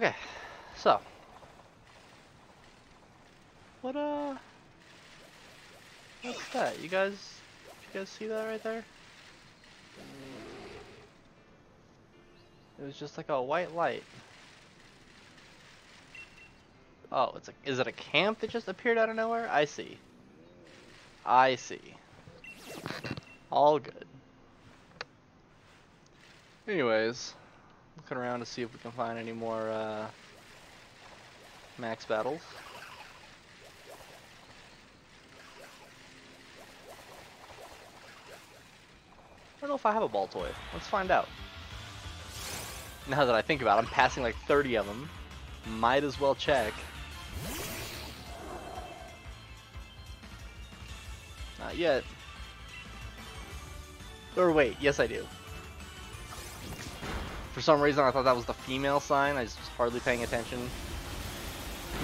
Okay, so what uh, what's that? You guys, you guys see that right there? It was just like a white light. Oh, it's a, is it a camp that just appeared out of nowhere? I see. I see. All good. Anyways, looking around to see if we can find any more uh, max battles. I don't know if I have a Baltoy. Let's find out. Now that I think about it, I'm passing like 30 of them. Might as well check. Not yet. Or wait, yes I do. For some reason I thought that was the female sign, I was hardly paying attention.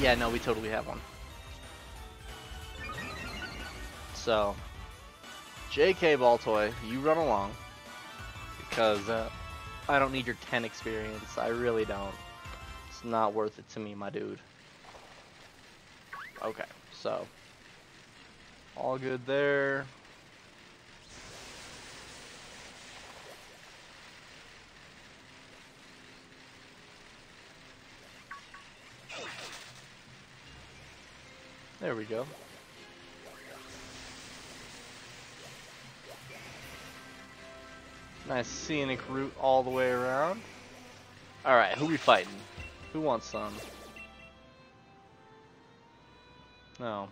Yeah, no, we totally have one. So, JK Baltoy, you run along. Because uh, I don't need your 10 experience, I really don't. It's not worth it to me, my dude. Okay, so all good there. There we go. Nice scenic route all the way around. Alright, who we fighting? Who wants some? No.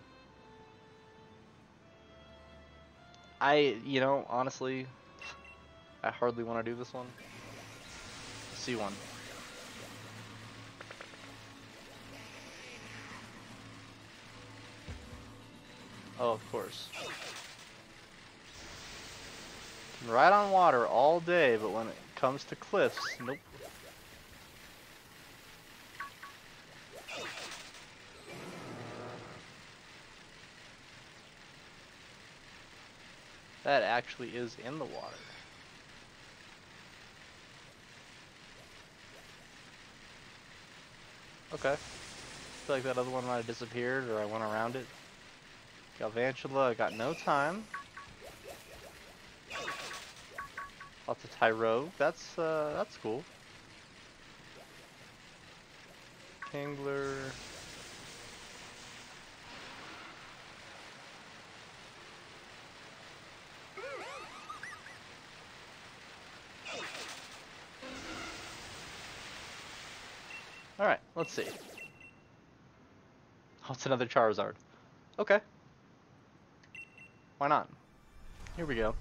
I, you know, honestly, I hardly want to do this one. See one. Oh, of course. Can ride on water all day, but when it comes to cliffs, nope. That actually is in the water. Okay. I feel like that other one might have disappeared or I went around it. Galvantula, I got no time. Lots of Tyro. That's uh that's cool. Kingler. Alright, let's see. Oh, it's another Charizard. Okay. Why not? Here we go.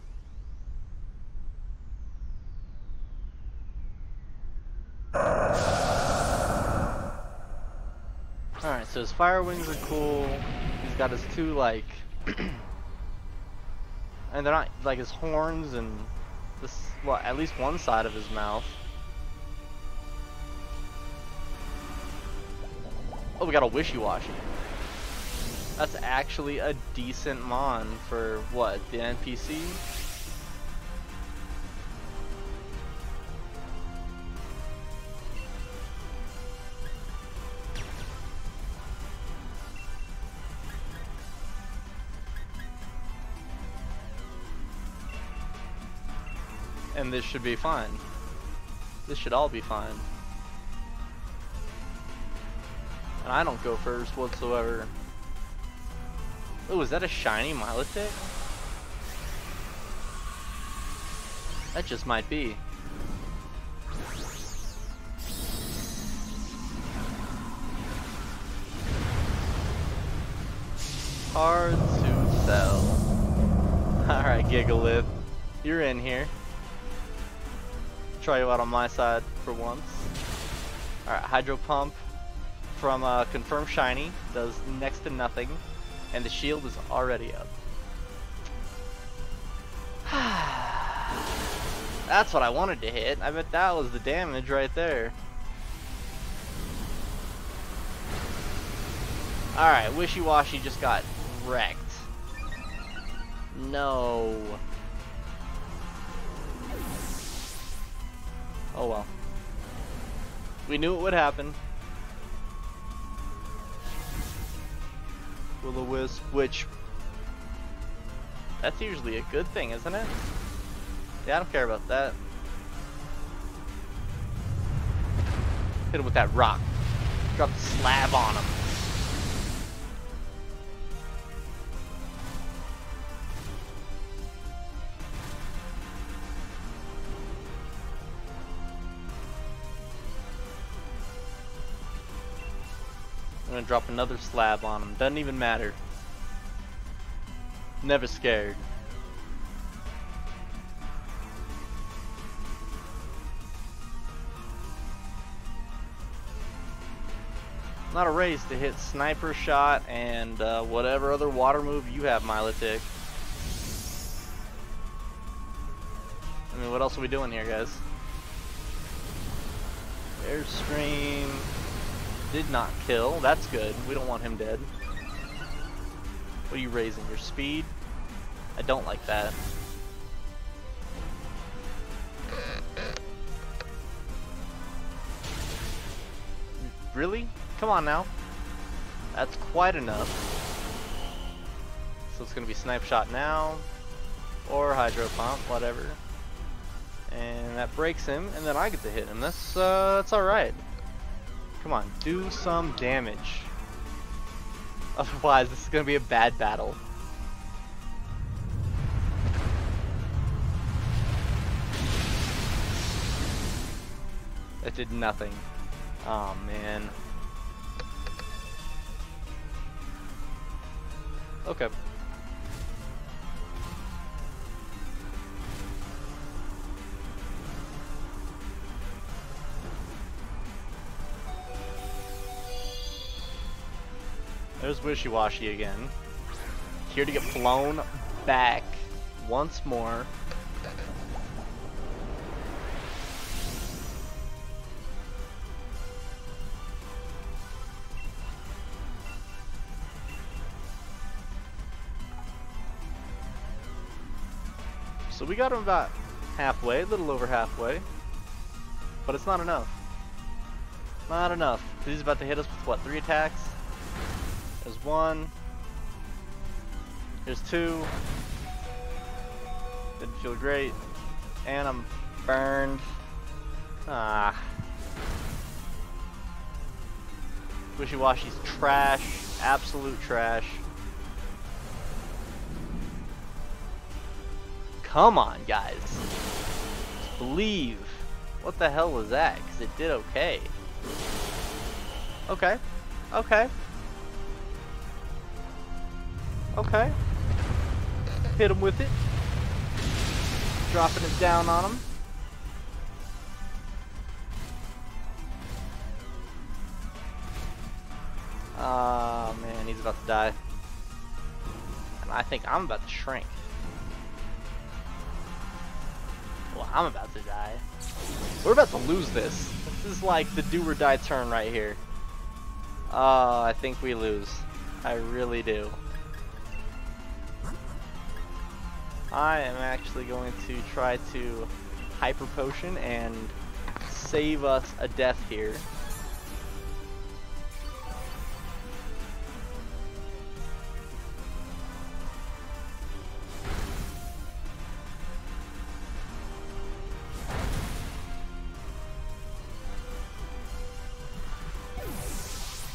Alright, so his fire wings are cool. He's got his two, like... and they're not, like, his horns and this, well, at least one side of his mouth. Oh, we got a Wishy-Washy. That's actually a decent mon for, what, the NPC? And this should be fine. This should all be fine. And I don't go first whatsoever. Oh, is that a shiny Milotic? That just might be. Hard to sell. Alright, Gigalith. You're in here. Try you out on my side for once. Alright, Hydro Pump from uh, Confirmed Shiny does next to nothing, and the shield is already up. That's what I wanted to hit. I bet that was the damage right there. Alright, Wishy-Washy just got wrecked. No. Oh well. We knew it would happen. Will-O-Wisp, which that's usually a good thing, isn't it? Yeah, I don't care about that. Hit him with that rock. Drop the slab on him. Gonna drop another slab on him. Doesn't even matter. Never scared. Not a race to hit snipe shot and uh, whatever other water move you have, Milotic. I mean, what else are we doing here, guys? Airstream did not kill. That's good. We don't want him dead. What are you raising? Your speed? I don't like that. Really? Come on now. That's quite enough. So it's gonna be snipe shot now, or hydro pump, whatever. And that breaks him, and then I get to hit him. That's uh, that's all right. Come on, do some damage. Otherwise, this is gonna be a bad battle. That did nothing. Oh man. Okay. There's Wishy-Washy again. Here to get blown back once more. So we got him about halfway, a little over halfway. But it's not enough. Not enough. He's about to hit us with what, three attacks? There's one. There's two. Didn't feel great. And I'm burned. Ah. Wishy-Washy's trash. Absolute trash. Come on, guys. Just believe. What the hell was that? Because it did okay. Okay. Okay. Okay. Hit him with it. Dropping it down on him. Oh man, he's about to die. And I think I'm about to shrink. Well, I'm about to die. We're about to lose this. This is like the do or die turn right here. Oh, I think we lose. I really do. I am actually going to try to hyper potion and save us a death here.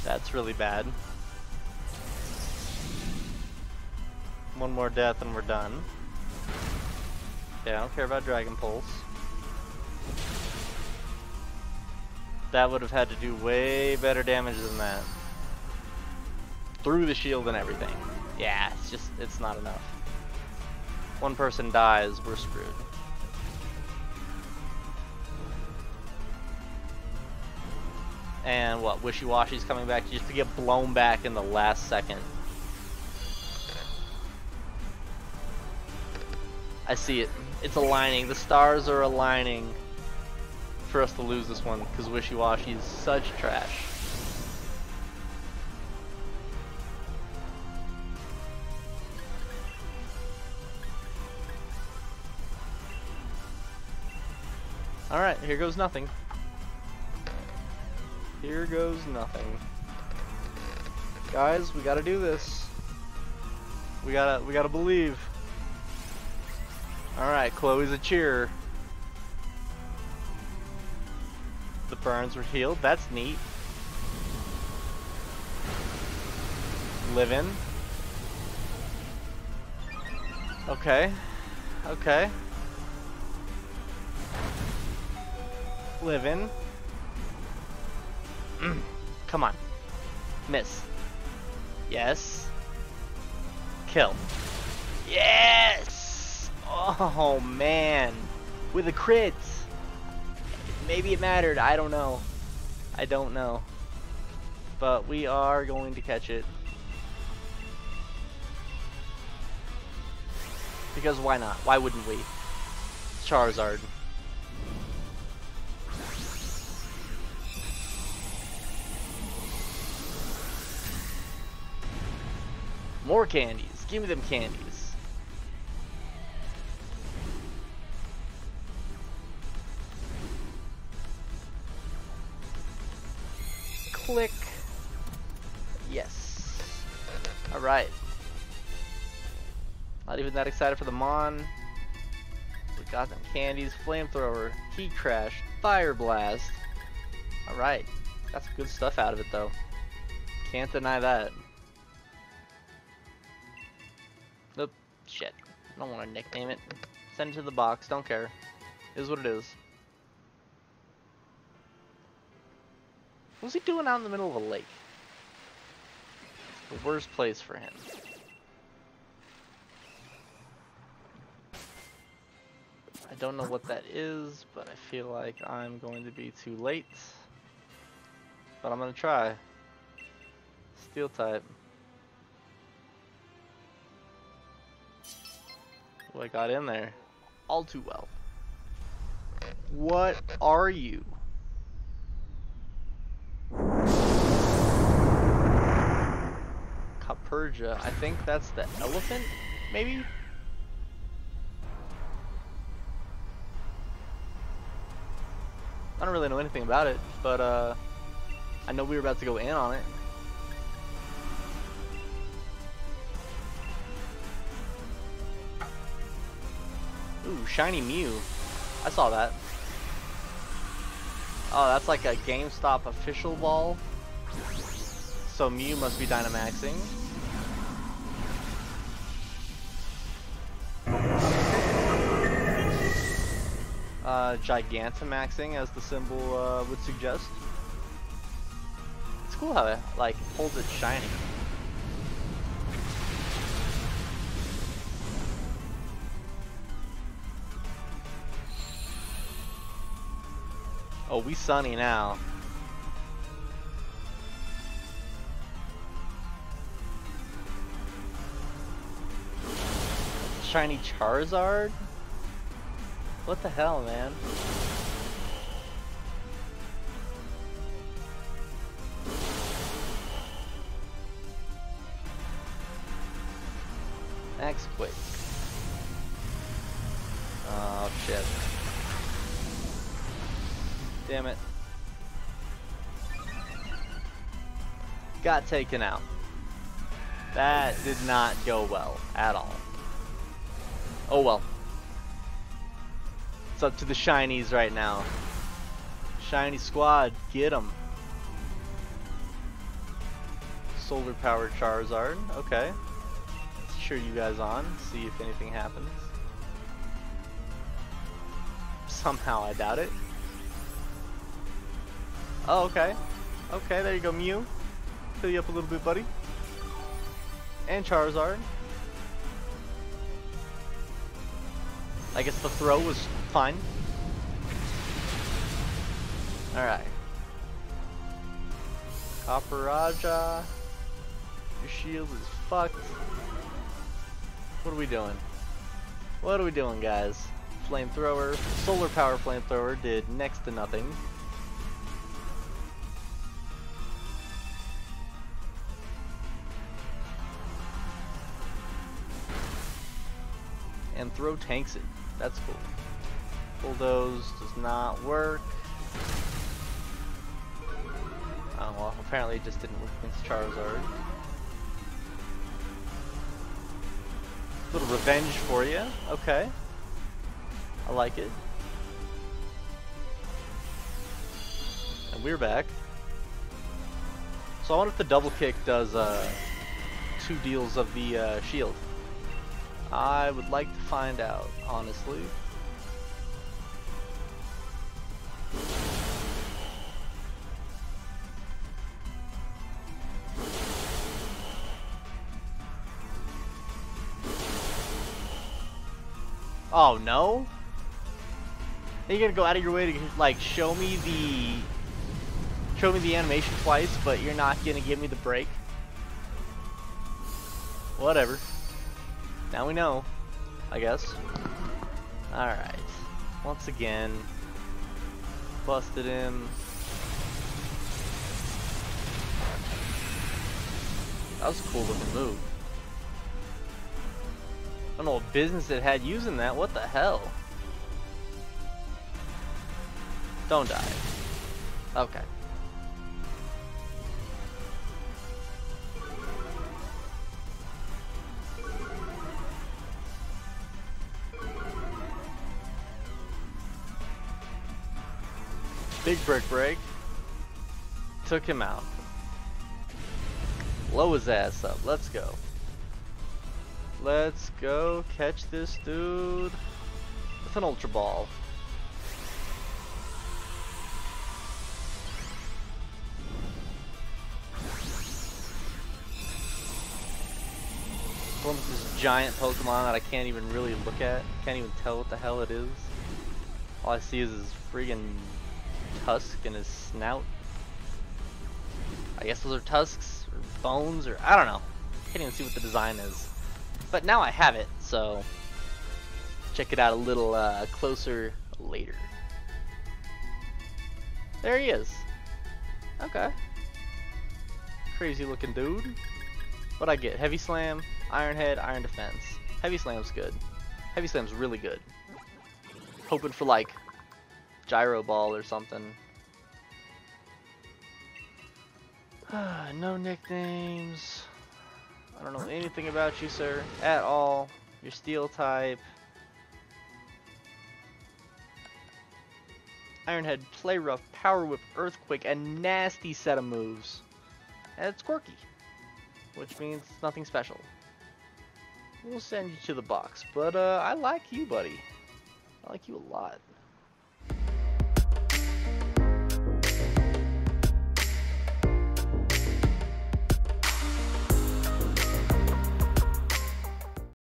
That's really bad. One more death and we're done. Yeah, I don't care about Dragon Pulse. That would have had to do way better damage than that. Through the shield and everything. Yeah, it's just, it's not enough. One person dies, we're screwed. And what, Wishy-Washy's coming back just to get blown back in the last second. I see it. It's aligning. The stars are aligning for us to lose this one because Wishy-Washy is such trash. Alright, here goes nothing. Here goes nothing. Guys, we gotta do this. We gotta, we gotta believe. All right, Chloe's a cheer. The burns were healed. That's neat. Living. Okay. Okay. Living. Come on. Miss. Yes. Kill. Yes! Oh man. With the crits. Maybe it mattered. I don't know. I don't know. But we are going to catch it. Because why not? Why wouldn't we? Charizard. More candies. Give me them candies. Click. Yes. Alright. Not even that excited for the Mon. We got them candies. Flamethrower. Heat Crash. Fire Blast. Alright. Got some good stuff out of it though. Can't deny that. Nope. Shit. I don't want to nickname it. Send it to the box. Don't care. Is what it is. What's he doing out in the middle of a lake? The worst place for him. I don't know what that is, but I feel like I'm going to be too late. But I'm going to try. Steel type. Ooh, I got in there. All too well. What are you? I think that's the elephant, maybe? I don't really know anything about it, but uh, I know we were about to go in on it. Ooh, shiny Mew. I saw that. Oh, that's like a GameStop official ball. So Mew must be Dynamaxing. Uh, Gigantamaxing, as the symbol uh, would suggest. It's cool how it like holds it shiny. Oh, we sunny now. Shiny Charizard? What the hell, man? Max Quick. Oh, shit. Damn it. Got taken out. That did not go well at all. Oh well. It's up to the shinies right now. Shiny squad, get them. Solar powered Charizard, okay. Let's cheer you guys on, see if anything happens. Somehow I doubt it. Oh, okay. Okay, there you go, Mew. Fill you up a little bit, buddy. And Charizard. I guess the throw was fine. Alright. Copperajah. Your shield is fucked. What are we doing? What are we doing, guys? Flamethrower. Solar power flamethrower did next to nothing. And throw tanks it. That's cool. Bulldoze does not work. Oh well, apparently it just didn't work against Charizard. Little revenge for you. Okay. I like it. And we're back. So I wonder if the double kick does uh, two deals of the uh, shield. I would like to find out, honestly. Oh no? You're gonna go out of your way to like show me the show me the animation twice, but you're not gonna give me the break. Whatever. Now we know, I guess. Alright. Once again, busted him. That was a cool looking move. I don't know what business it had using that. What the hell? Don't die. Okay. Big brick break. Took him out. Blow his ass up. Let's go. Let's go catch this dude with an Ultra Ball. With this giant Pokemon that I can't even really look at. Can't even tell what the hell it is. All I see is his friggin' tusk and his snout. I guess those are tusks or bones or I don't know. Can't even see what the design is. But now I have it, so check it out a little uh, closer later. There he is. Okay. Crazy looking dude. What I get? Heavy Slam, Iron Head, Iron Defense. Heavy Slam's good. Heavy Slam's really good. Hoping for like Gyro Ball or something. no nicknames. I don't know anything about you, sir, at all. Your steel type. Ironhead, Play Rough, Power Whip, Earthquake, a nasty set of moves. And it's quirky, which means nothing special. We'll send you to the box, but uh, I like you, buddy. I like you a lot.